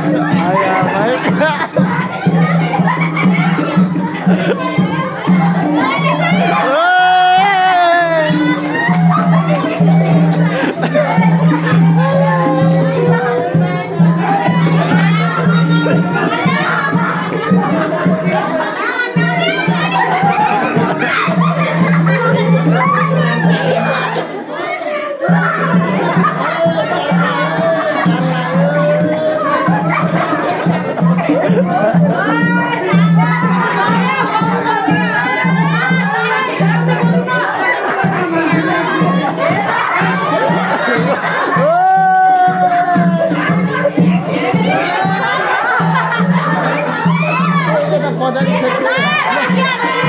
Ayah, baik. 这个包在里头。